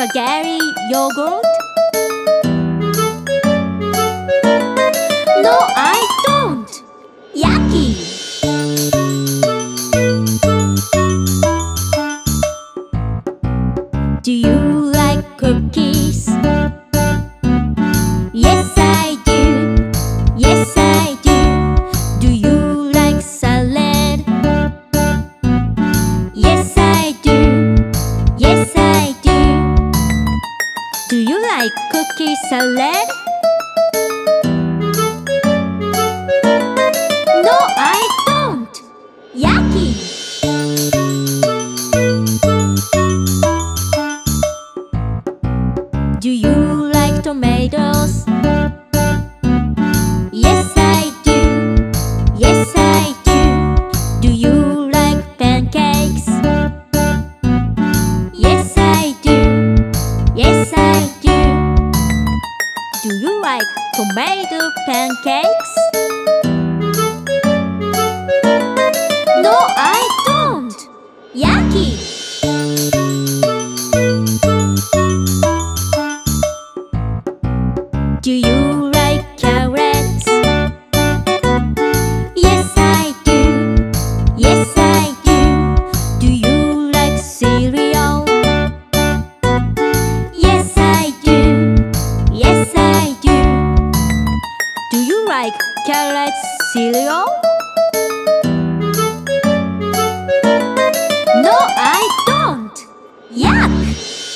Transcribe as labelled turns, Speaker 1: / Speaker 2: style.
Speaker 1: Bulgari yogurt? No, I don't. Yucky. Do you like cookies? cookie salad? No, I don't! Yucky! Do you like tomatoes? tomato pancakes? No, I don't. Yucky. like carrot cereal? No, I don't. Yuck!